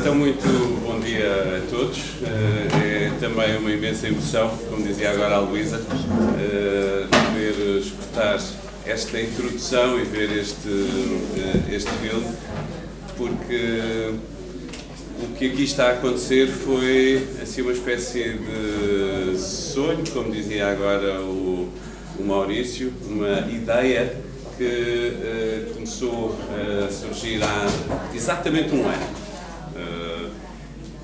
Então, muito bom dia a todos. É também uma imensa emoção, como dizia agora a Luísa, poder escutar esta introdução e ver este, este filme, porque o que aqui está a acontecer foi assim uma espécie de sonho, como dizia agora o, o Maurício, uma ideia que uh, começou a surgir há exatamente um ano.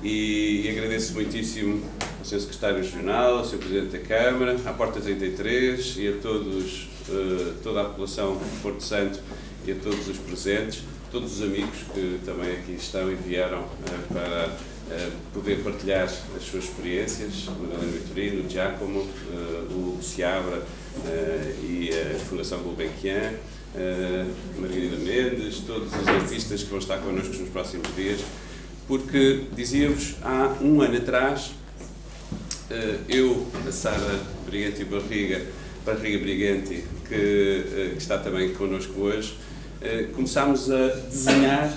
Uh, e, e, agradeço muitíssimo ao Sr. Secretário Regional, ao Sr. Presidente da Câmara, à Porta 33 e a todos, uh, toda a população de Porto Santo e a todos os presentes, todos os amigos que também aqui estão e vieram para poder partilhar as suas experiências, o Madalena Vitorino, o Giacomo, o Ciabra, uh, e a Fundação Gulbenkian, uh, Margarida Mendes, todos os artistas que vão estar connosco nos próximos dias, porque dizia-vos, há um ano atrás, uh, eu, a Sara Brigante Barriga, Barriga Brigante, que, que está também connosco hoje, começámos a desenhar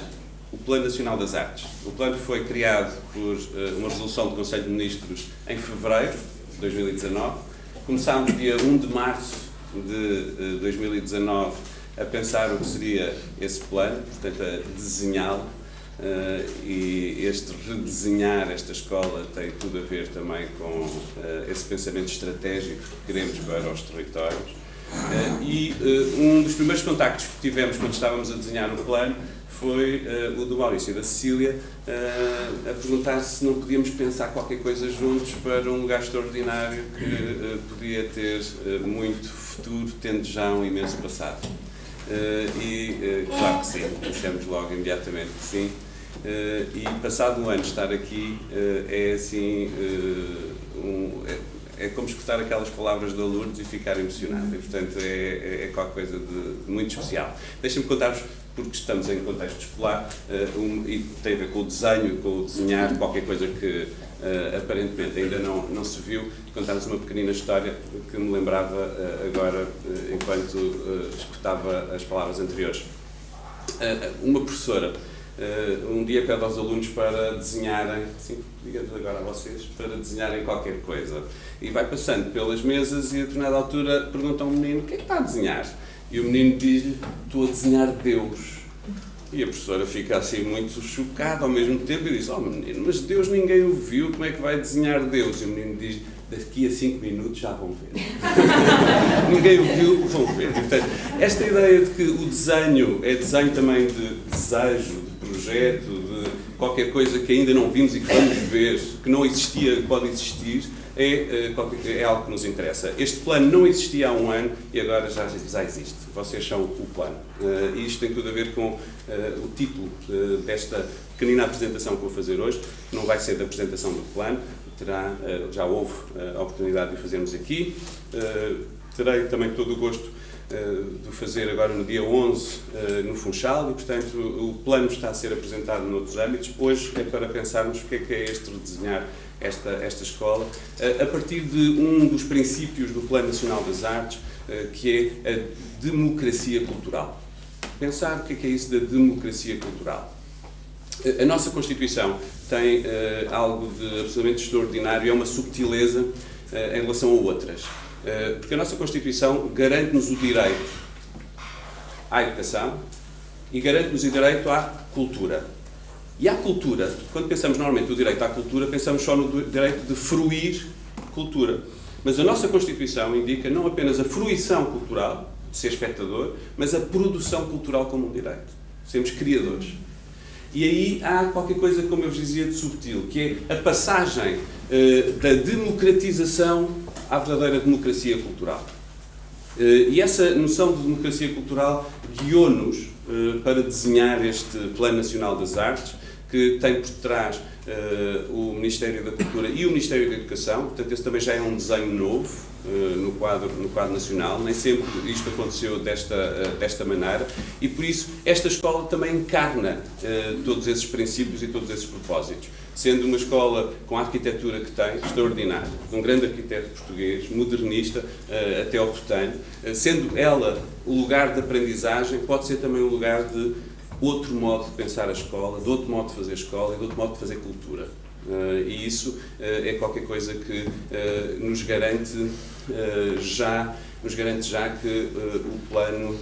o Plano Nacional das Artes. O plano foi criado por uma resolução do Conselho de Ministros em fevereiro de 2019 Começámos dia 1 de março de 2019 eh, a pensar o que seria esse plano, portanto, a desenhá-lo. Uh, e este redesenhar esta escola tem tudo a ver também com uh, esse pensamento estratégico que queremos para os territórios. Uh, e um dos primeiros contactos que tivemos quando estávamos a desenhar o plano foi uh, o do Maurício e da Cecília uh, a perguntar se não podíamos pensar qualquer coisa juntos para um lugar extraordinário que uh, podia ter muito futuro, tendo já um imenso passado. e claro que sim, dissemos logo imediatamente que sim. E passado um ano estar aqui é assim um, é, é, como escutar aquelas palavras da Lourdes e ficar emocionado. E, portanto, é, é, é qualquer coisa de, de muito especial. Deixem-me contar-vos porque estamos em contexto escolar uh, um, e tem a ver com o desenho, com o desenhar, qualquer coisa que uh, aparentemente ainda não, não se viu. Contar-vos uma pequenina história que me lembrava uh, agora enquanto escutava as palavras anteriores. uma professora um dia pede aos alunos para desenharem, sim, digamos agora a vocês, para desenharem qualquer coisa. E vai passando pelas mesas e a determinada altura pergunta a um menino: o que é que está a desenhar? E o menino diz-lhe: Estou a desenhar Deus. E a professora fica assim muito chocada ao mesmo tempo e diz: Oh menino, mas Deus ninguém o viu, como é que vai desenhar Deus? E o menino diz: Daqui a cinco minutos já vão ver. ninguém o viu, vão ver. Portanto, esta ideia de que o desenho é desenho também de desejo, de projeto, de qualquer coisa que ainda não vimos e que vamos ver, que não existia, que pode existir, é, é, é algo que nos interessa. Este plano não existia há um ano e agora já, já existe. Vocês são o plano. Uh, e isto tem tudo a ver com uh, o título uh, desta pequenina apresentação que vou fazer hoje. Não vai ser da apresentação do plano, terá, já houve a oportunidade de fazermos aqui. terei também todo o gosto de fazer agora no dia 11 no Funchal e, portanto, o plano está a ser apresentado noutros âmbitos. Hoje é para pensarmos o que é que é este redesenhar esta, esta escola, a partir de um dos princípios do Plano Nacional das Artes, eh, que é a democracia cultural. Pensar o que é, que é isso da democracia cultural. A nossa Constituição tem algo de absolutamente extraordinário, é uma subtileza em relação a outras. Uh, porque a nossa Constituição garante-nos o direito à educação e garante-nos o direito à cultura. E à cultura, quando pensamos normalmente o direito à cultura, pensamos só no direito de fruir cultura. Mas a nossa Constituição indica não apenas a fruição cultural, de ser espectador, mas a produção cultural como um direito. Sermos criadores. E aí há qualquer coisa, como eu vos dizia, de subtil, que é a passagem da democratização à verdadeira democracia cultural. Uh, e essa noção de democracia cultural guiou-nos uh, para desenhar este Plano Nacional das Artes, que tem por trás o Ministério da Cultura e o Ministério da Educação, portanto, esse também já é um desenho novo uh, no, quadro, no quadro nacional, nem sempre isto aconteceu desta, uh, desta maneira, e por isso esta escola também encarna todos esses princípios e todos esses propósitos. Sendo uma escola com a arquitetura que tem, extraordinária, de um grande arquiteto português, modernista, até ao Portanho, sendo ela o lugar de aprendizagem, pode ser também um lugar de outro modo de pensar a escola, de outro modo de fazer escola e de outro modo de fazer cultura. Uh, e isso uh, é qualquer coisa que uh, nos garante já nos garante já que o plano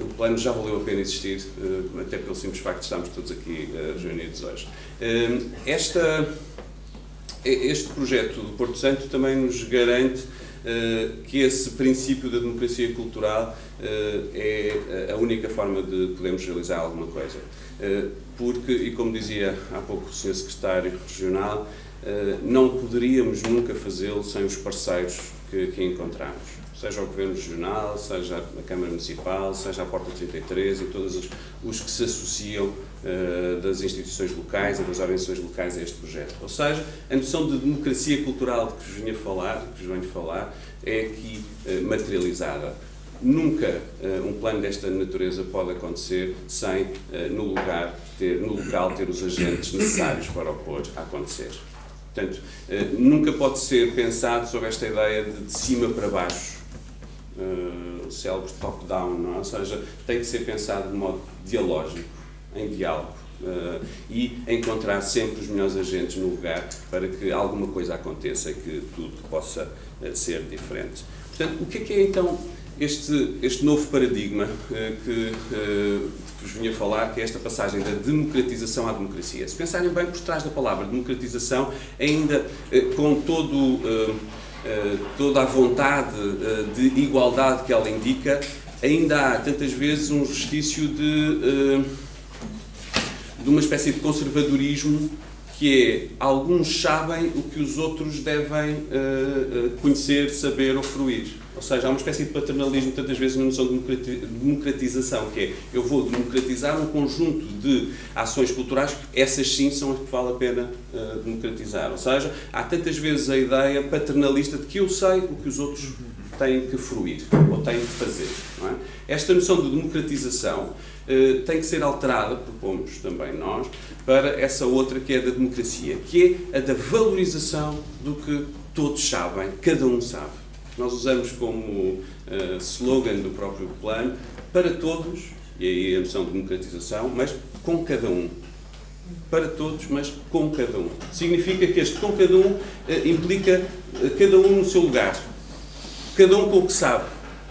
o plano já valeu a pena existir até pelo simples facto de estarmos todos aqui reunidos hoje esta este projeto do Porto Santo também nos garante que esse princípio da democracia cultural é a única forma de podermos realizar alguma coisa porque, e como dizia há pouco o Sr. Secretário Regional, eh, não poderíamos nunca fazê-lo sem os parceiros que, que encontramos. Seja o Governo Regional, seja a Câmara Municipal, seja a Porta 33 e todos os, os que se associam das instituições locais e das organizações locais a este projeto. Ou seja, a noção de democracia cultural de que vos venho a falar, que vos venho falar é aqui uh, materializada. Nunca uh, um plano desta natureza pode acontecer sem, no, lugar ter, no local, ter os agentes necessários para o pôr a acontecer. Portanto, nunca pode ser pensado sobre esta ideia de, de cima para baixo, uh, célebre top-down, é? ou seja, tem que ser pensado de modo dialógico, em diálogo. Uh, e encontrar sempre os melhores agentes no lugar para que alguma coisa aconteça e que tudo possa uh, ser diferente. Portanto, o que é que é então este, este novo paradigma eh, que, vos vinha falar, que é esta passagem da democratização à democracia. Se pensarem bem por trás da palavra democratização, ainda com todo, toda a vontade de igualdade que ela indica, ainda há tantas vezes um restício de, de uma espécie de conservadorismo que é alguns sabem o que os outros devem conhecer, saber ou fruir. Ou seja, há uma espécie de paternalismo, tantas vezes, na noção de democratização, que é eu vou democratizar um conjunto de ações culturais essas sim são as que vale a pena uh, democratizar. Ou seja, há tantas vezes a ideia paternalista de que eu sei o que os outros têm que fruir ou têm que fazer. É? Esta noção de democratização uh, tem que ser alterada, propomos também nós, para essa outra que é da democracia, que é a da valorização do que todos sabem, cada um sabe nós usamos como uh, slogan do próprio plano para todos, e aí a noção de democratização, mas com cada um. Para todos, mas com cada um. Significa que este com cada um uh, implica uh, cada um no seu lugar, cada um com o que sabe,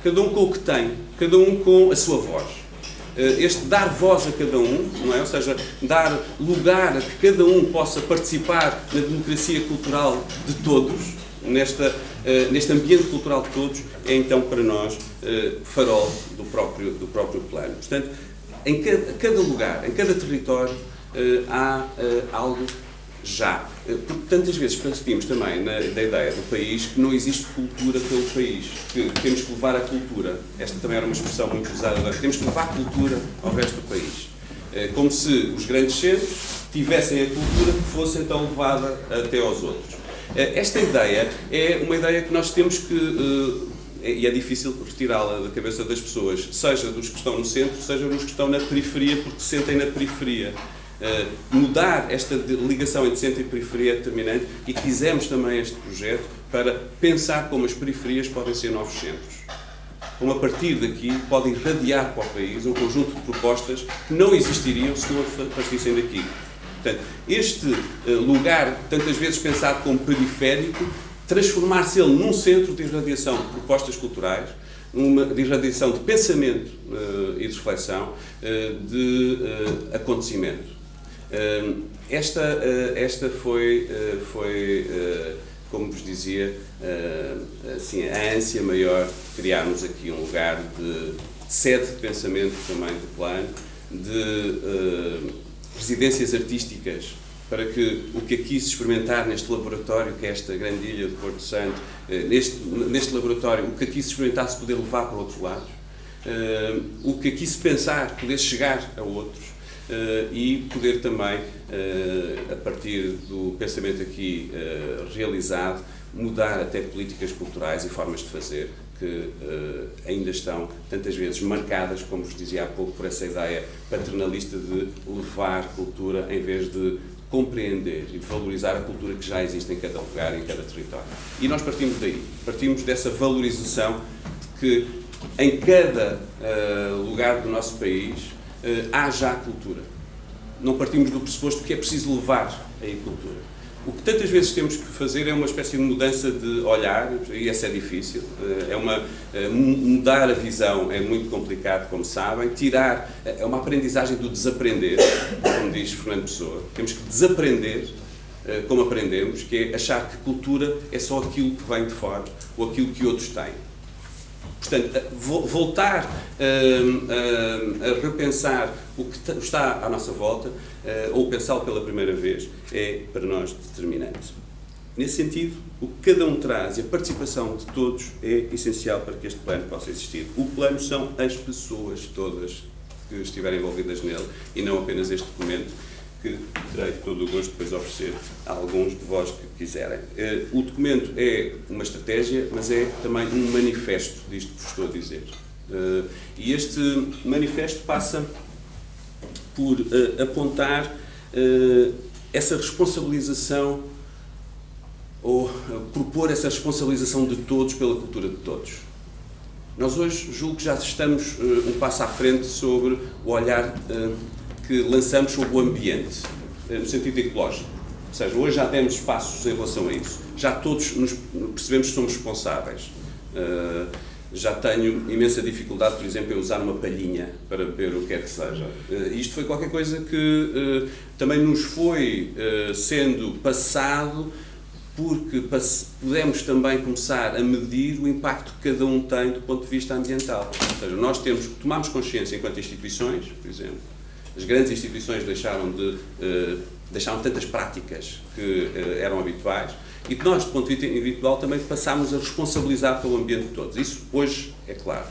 cada um com o que tem, cada um com a sua voz este dar voz a cada um, não é? ou seja, dar lugar a que cada um possa participar na democracia cultural de todos, nesta, uh, neste ambiente cultural de todos, é então para nós uh, farol do próprio, do próprio plano. Portanto, em cada, cada lugar, em cada território, há algo já. Porque tantas vezes partimos também na, da ideia do país que não existe cultura pelo país, que temos que levar a cultura. Esta também era uma expressão muito usada agora. Temos que levar a cultura ao resto do país. Como se os grandes centros tivessem a cultura que fosse então levada até aos outros. Eh, esta ideia é uma ideia que nós temos que eh, e é difícil retirá-la da cabeça das pessoas, seja dos que estão no centro, seja dos que estão na periferia, porque se sentem na periferia. Uh, mudar esta ligação entre centro e periferia é determinante e quisemos também este projeto para pensar como as periferias podem ser novos centros. Como a partir daqui podem irradiar para o país um conjunto de propostas que não existiriam se não partissem daqui. Portanto, este eh, lugar, tantas vezes pensado como periférico, transformar-se ele num centro de irradiação de propostas culturais, de irradiação de pensamento uh, e de reflexão, uh, de uh, acontecimento. Esta, esta foi, foi como vos dizia, assim, a ânsia maior de criarmos aqui um lugar de, de sede de pensamento também de plano, de residências artísticas para que o que aqui se experimentar neste laboratório, que é esta grande ilha de Porto Santo, eh, neste, neste laboratório, o que aqui se experimentar se poder levar para outros lados, uh, o que aqui se pensar, poder chegar a outros e poder também, uh, a partir do pensamento aqui realizado, mudar até políticas culturais e formas de fazer que uh, ainda estão tantas vezes marcadas, como vos dizia há pouco, por essa ideia paternalista de levar cultura em vez de compreender e valorizar a cultura que já existe em cada lugar, em cada território. E nós partimos daí, partimos dessa valorização de que em cada uh, lugar do nosso país há já cultura. Não partimos do pressuposto que é preciso levar a cultura. O que tantas vezes temos que fazer é uma espécie de mudança de olhar, e essa é difícil. É uma, mudar a visão é muito complicado, como sabem. Tirar, é uma aprendizagem do desaprender, como diz Fernando Pessoa. Temos que desaprender como aprendemos, que é achar que cultura é só aquilo que vem de fora ou aquilo que outros têm. Portanto, voltar a, a, a repensar o que está à nossa volta, ou pensá-lo pela primeira vez, é para nós determinante. Nesse sentido, o que cada um traz e a participação de todos é essencial para que este plano possa existir. O plano são as pessoas todas que estiverem envolvidas nele e não apenas este documento que terei todo o gosto depois de oferecer a alguns de vós que quiserem. Eh, o documento é uma estratégia, mas é também um manifesto disto que vos estou a dizer. Eh, e este manifesto passa por eh, apontar essa responsabilização ou propor essa responsabilização de todos pela cultura de todos. Nós hoje julgo que já estamos um passo à frente sobre o olhar que lançamos sobre o ambiente, eh, no sentido ecológico. Ou seja, hoje já temos passos em relação a isso. Já todos nos percebemos que somos responsáveis. Uh, já tenho imensa dificuldade, por exemplo, em usar uma palhinha para beber o que quer que seja. Uh, isto foi qualquer coisa que também nos foi sendo passado porque pudemos também começar a medir o impacto que cada um tem do ponto de vista ambiental. Ou seja, nós temos, tomamos consciência enquanto instituições, por exemplo, as grandes instituições deixaram de uh, deixaram tantas práticas que uh, eram habituais e que nós, do ponto de vista individual, também passámos a responsabilizar pelo ambiente de todos. Isso hoje é claro.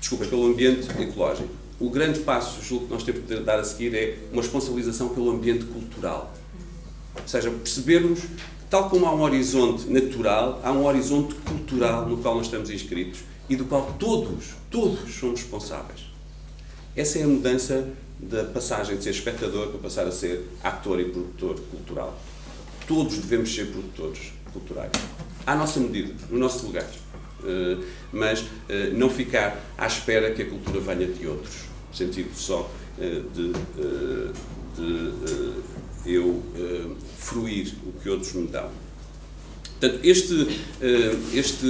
Desculpa, pelo ambiente ecológico. O grande passo, julgo que nós temos de dar a seguir, é uma responsabilização pelo ambiente cultural. Ou seja, percebermos que, tal como há um horizonte natural, há um horizonte cultural no qual nós estamos inscritos e do qual todos, todos somos responsáveis. Essa é a mudança da passagem de ser espectador para passar a ser ator e produtor cultural. Todos devemos ser produtores culturais. À nossa medida, no nosso lugar. Uh, mas uh, não ficar à espera que a cultura venha de outros, no sentido só uh, de, de eu fruir o que outros me dão. Portanto, este, este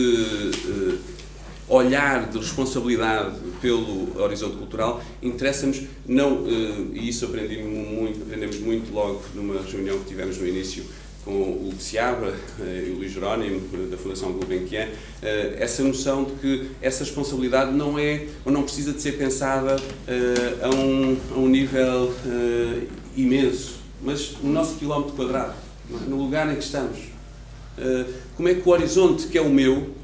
olhar de responsabilidade pelo horizonte cultural interessa-nos não eh, e isso aprendi muito aprendemos muito logo numa reunião que tivemos no início com o Seabra eh, e o Luís Jerónimo da Fundação Gulbenkian eh, essa noção de que essa responsabilidade não é ou não precisa de ser pensada a um, a um nível imenso. Mas no nosso quilómetro quadrado no lugar em que estamos. Como é que o horizonte que é o meu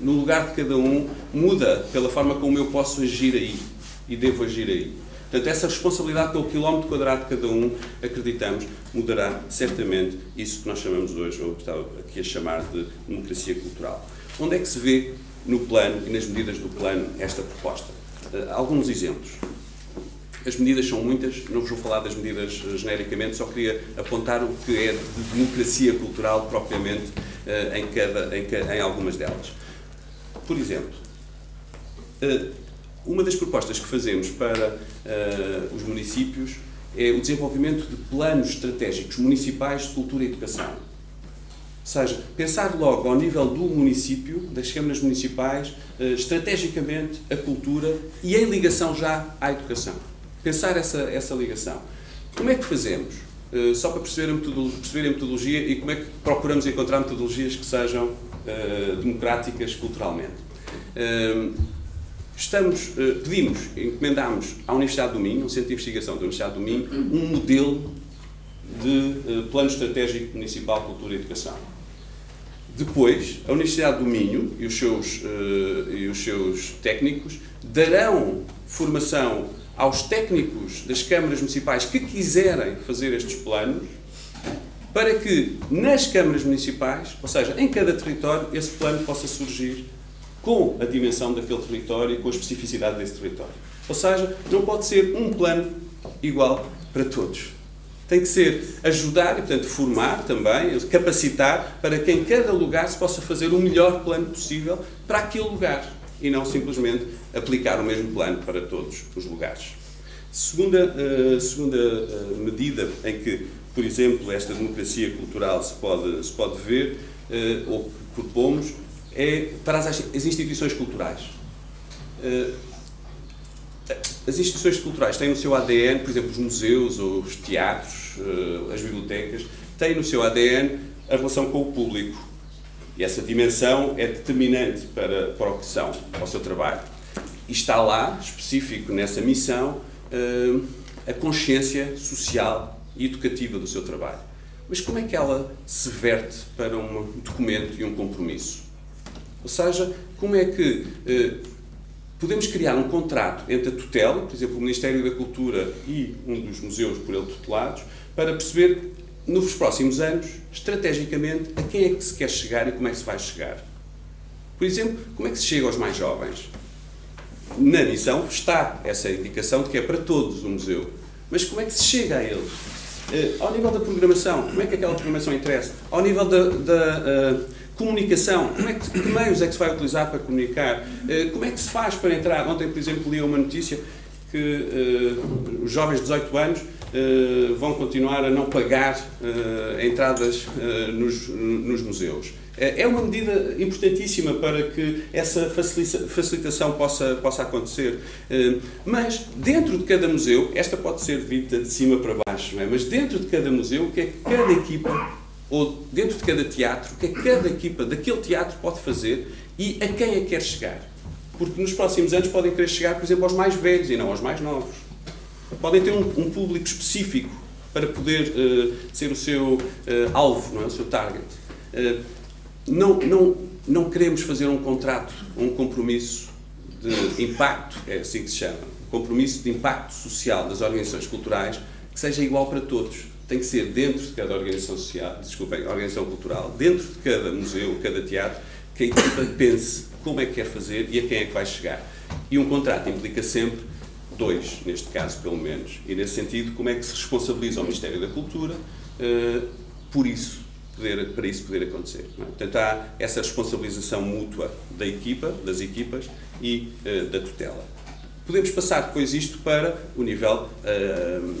no lugar de cada um, muda pela forma como eu posso agir aí e devo agir aí. Portanto, essa responsabilidade pelo quilómetro quadrado de cada um, acreditamos, mudará certamente isso que nós chamamos hoje, ou estava aqui a chamar de democracia cultural. Onde é que se vê no plano e nas medidas do plano esta proposta? Uh, alguns exemplos. As medidas são muitas, não vos vou falar das medidas uh, genericamente, só queria apontar o que é de democracia cultural propriamente uh, em, cada, em, em algumas delas. Por exemplo, eh, uma das propostas que fazemos para eh, os municípios é o desenvolvimento de planos estratégicos municipais de cultura e educação. Ou seja, pensar logo ao nível do município, das câmaras municipais, eh, estrategicamente a cultura e em ligação já à educação. Pensar essa, essa ligação. Como é que fazemos? Só para perceber a, perceber a metodologia e como é que procuramos encontrar metodologias que sejam uh, democráticas culturalmente. Uh, estamos, uh, pedimos, encomendámos à Universidade do Minho, um centro de investigação da Universidade do Minho, um modelo de plano estratégico municipal cultura e educação. Depois, a Universidade do Minho e os seus, e os seus técnicos darão formação aos técnicos das câmaras municipais que quiserem fazer estes planos para que nas câmaras municipais, ou seja, em cada território, esse plano possa surgir com a dimensão daquele território e com a especificidade desse território. Ou seja, não pode ser um plano igual para todos. Tem que ser ajudar e, portanto, formar também, capacitar para que em cada lugar se possa fazer o melhor plano possível para aquele lugar e não simplesmente aplicar o mesmo plano para todos os lugares. Segunda, uh, segunda uh, medida em que, por exemplo, esta democracia cultural se pode, se pode ver, uh, ou propomos, é para as, as instituições culturais. As instituições culturais têm no seu ADN, por exemplo, os museus, ou os teatros, as bibliotecas, têm no seu ADN a relação com o público. E essa dimensão é determinante para, para o que são, para o seu trabalho. E está lá, específico nessa missão, uh, a consciência social educativa do seu trabalho. Mas como é que ela se verte para um documento e um compromisso? Ou seja, como é que uh, podemos criar um contrato entre a tutela, por exemplo, o Ministério da Cultura e um dos museus por ele tutelados, para perceber, nos próximos anos, estrategicamente, a quem é que se quer chegar e como é que se vai chegar. Por exemplo, como é que se chega aos mais jovens? na missão está essa indicação de que é para todos o museu. Mas como é que se chega a eles? Uh, ao nível da programação, como é que aquela programação interessa? Ao nível da, da uh, comunicação, como é que, que, meios é que se vai utilizar para comunicar? Uh, como é que se faz para entrar? Ontem, por exemplo, li uma notícia que os jovens de 18 anos vão continuar a não pagar entradas nos, nos museus. É, é uma medida importantíssima para que essa facilitação possa, possa acontecer. Eh, mas, dentro de cada museu, esta pode ser vista de cima para baixo, é? mas dentro de cada museu, o que é que cada equipa, ou dentro de cada teatro, o que é que cada equipa daquele teatro pode fazer e a quem é que quer chegar? Porque nos próximos anos podem querer chegar, por exemplo, aos mais velhos e não aos mais novos. Podem ter um, um público específico para poder uh, ser o seu uh, alvo, não é? o seu target. Uh, não, não, não queremos fazer um contrato, um compromisso de impacto, é assim que se chama, compromisso de impacto social das organizações culturais que seja igual para todos. Tem que ser dentro de cada organização social, desculpem, organização cultural, dentro de cada museu, cada teatro, que a equipa pense como é que quer fazer e a quem é que vai chegar. E um contrato implica sempre dois, neste caso, pelo menos. E nesse sentido, como é que se responsabiliza o Ministério da Cultura uh, por isso? Poder, para isso poder acontecer. É? Portanto, há essa responsabilização mútua da equipa, das equipas e uh, da tutela. Podemos passar depois isto para o nível uh,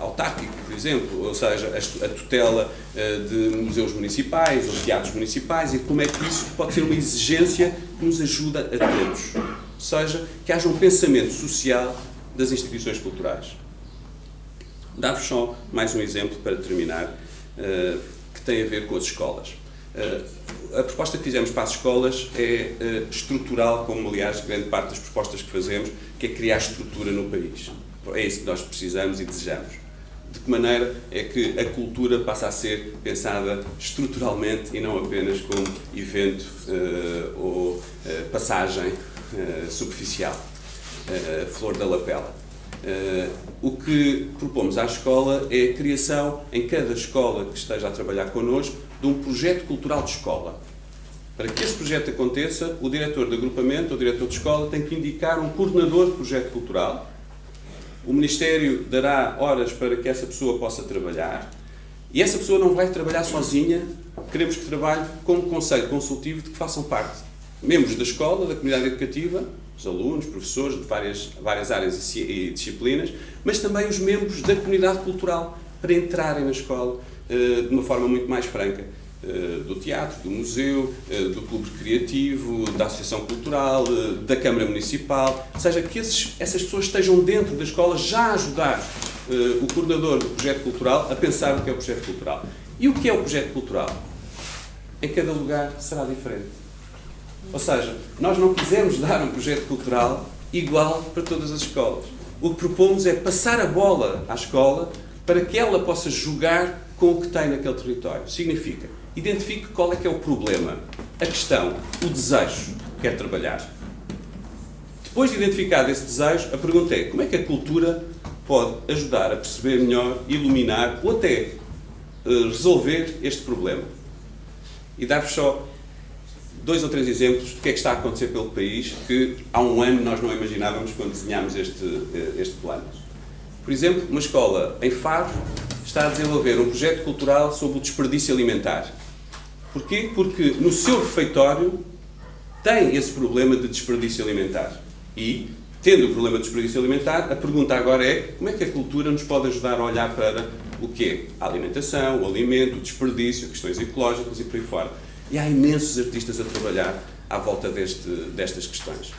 autárquico, por exemplo, ou seja, a, tutela uh, de museus municipais ou teatros municipais e como é que isso pode ser uma exigência que nos ajuda a todos. Ou seja, que haja um pensamento social das instituições culturais. Dar-vos só mais um exemplo para terminar. Uh, que tem a ver com as escolas. Uh, a proposta que fizemos para as escolas é uh, estrutural, como aliás grande parte das propostas que fazemos, que é criar estrutura no país. É isso que nós precisamos e desejamos. De que maneira é que a cultura passa a ser pensada estruturalmente e não apenas como evento uh, ou passagem superficial, flor da lapela. Uh, o que propomos à escola é a criação, em cada escola que esteja a trabalhar connosco, de um projeto cultural de escola. Para que esse projeto aconteça, o diretor de agrupamento, o diretor de escola, tem que indicar um coordenador de projeto cultural. O Ministério dará horas para que essa pessoa possa trabalhar. E essa pessoa não vai trabalhar sozinha, queremos que trabalhe com um conselho consultivo de que façam parte membros da escola, da comunidade educativa, os alunos, professores de várias, várias áreas e disciplinas, mas também os membros da comunidade cultural, para entrarem na escola uh, de uma forma muito mais franca. Uh, do teatro, do museu, uh, do clube recreativo, da associação cultural, da Câmara Municipal, ou seja, que esses, essas pessoas estejam dentro da escola já a ajudar o coordenador do projeto cultural a pensar o que é o projeto cultural. E o que é o projeto cultural? Em cada lugar será diferente. Ou seja, nós não quisemos dar um projeto cultural igual para todas as escolas. O que propomos é passar a bola à escola para que ela possa jogar com o que tem naquele território. Significa, identifique qual é que é o problema, a questão, o desejo que quer trabalhar. Depois de identificar esse desejo, a pergunta é como é que a cultura pode ajudar a perceber melhor, iluminar ou até uh, resolver este problema. E dar-vos só dois ou três exemplos do que é que está a acontecer pelo país que há um ano nós não imaginávamos quando desenhámos este, eh, este plano. Por exemplo, uma escola em Faro está a desenvolver um projeto cultural sobre o desperdício alimentar. Porquê? Porque no seu refeitório tem esse problema de desperdício alimentar. E tendo o problema do desperdício alimentar, a pergunta agora é como é que a cultura nos pode ajudar a olhar para o quê? A alimentação, o alimento, o desperdício, questões ecológicas e por aí fora. E há imensos artistas a trabalhar à volta deste, destas questões.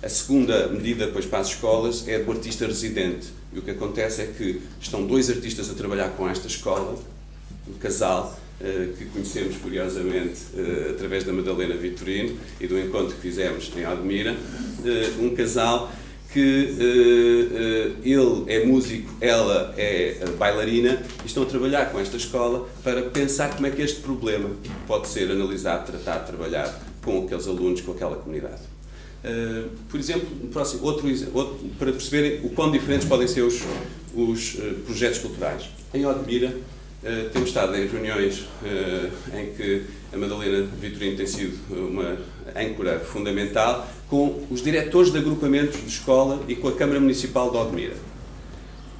A segunda medida, depois para as escolas, é do artista residente. E o que acontece é que estão dois artistas a trabalhar com esta escola, um casal, eh, que conhecemos curiosamente eh, através da Madalena Vitorino e do encontro que fizemos em Admira, eh, um casal que ele é músico, ela é bailarina e estão a trabalhar com esta escola para pensar como é que este problema pode ser analisado, tratado, trabalhado com aqueles alunos, com aquela comunidade. por exemplo, próximo, outro, outro, para perceberem o quão diferentes podem ser os, os projetos culturais. Em Odmira, Uh, temos estado em reuniões uh, em que a Madalena Vitorino tem sido uma âncora fundamental com os diretores de agrupamentos de escola e com a Câmara Municipal de Odmira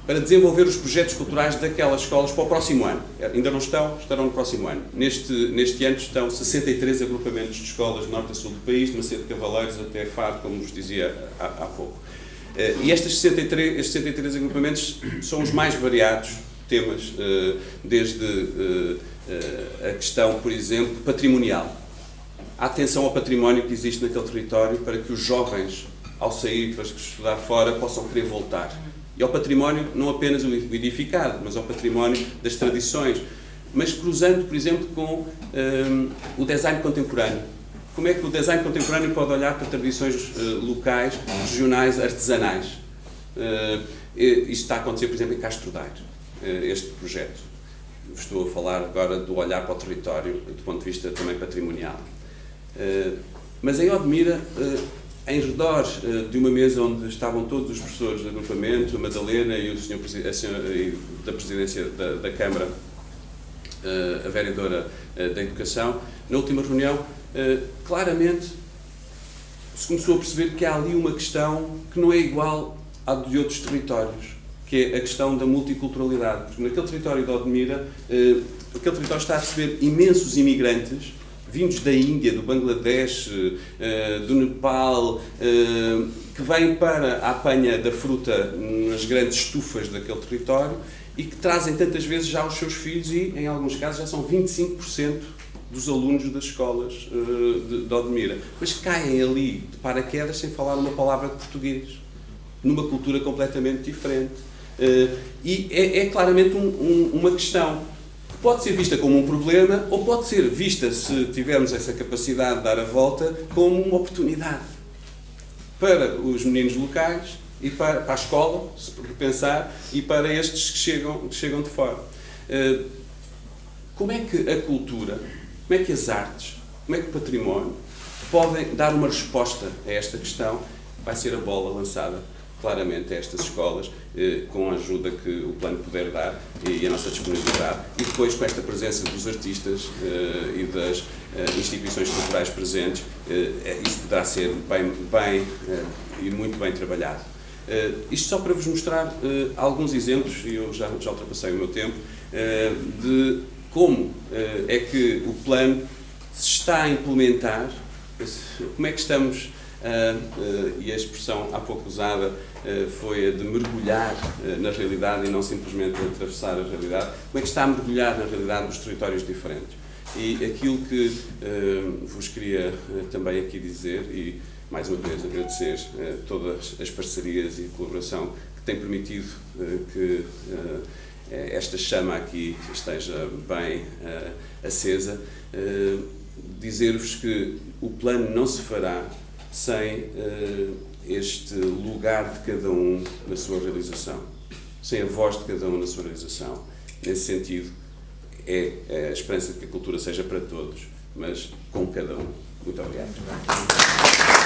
para desenvolver os projetos culturais daquelas escolas para o próximo ano. Ainda não estão, estarão no próximo ano. Neste, neste ano estão 63 agrupamentos de escolas do norte a sul do país, de Macedo de Cavaleiros até Faro, como vos dizia há, há pouco. E estes 63, estes 63 agrupamentos são os mais variados temas, eh, desde eh, eh, a questão, por exemplo, patrimonial. A atenção ao património que existe naquele território para que os jovens, ao sair para estudar fora, possam querer voltar. E ao património, não apenas o edificado, mas ao património das tradições. Mas cruzando, por exemplo, com um, o design contemporâneo. Como é que o design contemporâneo pode olhar para tradições uh, locais, regionais, artesanais? Uh, isto está a acontecer, por exemplo, em Castro Daire. Eh, este projeto. Estou a falar agora do olhar para o território, do ponto de vista também patrimonial. Eh, mas em Odmira, eh, em redor de uma mesa onde estavam todos os professores do agrupamento, a Madalena e o senhor, a senhora da presidência da, da Câmara, a vereadora da Educação, na última reunião, claramente se começou a perceber que há ali uma questão que não é igual à de outros territórios que é a questão da multiculturalidade. Porque naquele território de Odmira, eh, aquele território está a receber imensos imigrantes vindos da Índia, do Bangladesh, eh, do Nepal, eh, que vêm para a apanha da fruta nas grandes estufas daquele território e que trazem tantas vezes já os seus filhos e, em alguns casos, já são 25% dos alunos das escolas de, de Odmira. Mas caem ali de paraquedas sem falar uma palavra de português, numa cultura completamente diferente. Uh, e é, é claramente um, um, uma questão que pode ser vista como um problema ou pode ser vista, se tivermos essa capacidade de dar a volta, como uma oportunidade para os meninos locais e para, para a escola, se repensar, e para estes que chegam, que chegam de fora. Uh, como é que a cultura, como é que as artes, como é que o património podem dar uma resposta a esta questão? Vai ser a bola lançada claramente a estas escolas, eh, com a ajuda que o plano puder dar e a nossa disponibilidade. E depois, com esta presença dos artistas eh, e das eh, instituições culturais presentes, é, isso poderá ser bem, bem e muito bem trabalhado. isto só para vos mostrar alguns exemplos, e eu já, já ultrapassei o meu tempo, de como é que o plano se está a implementar, como é que estamos Uh, uh, e a expressão há pouco usada foi a de mergulhar na realidade e não simplesmente atravessar a realidade. Como é que está a mergulhar na realidade dos territórios diferentes? E aquilo que vos queria também aqui dizer, e mais uma vez agradecer todas as parcerias e colaboração que têm permitido que esta chama aqui esteja bem acesa, dizer-vos que o plano não se fará sem este lugar de cada um na sua realização, sem a voz de cada um na sua realização. Nesse sentido, é a esperança de que a cultura seja para todos, mas com cada um. Muito obrigado.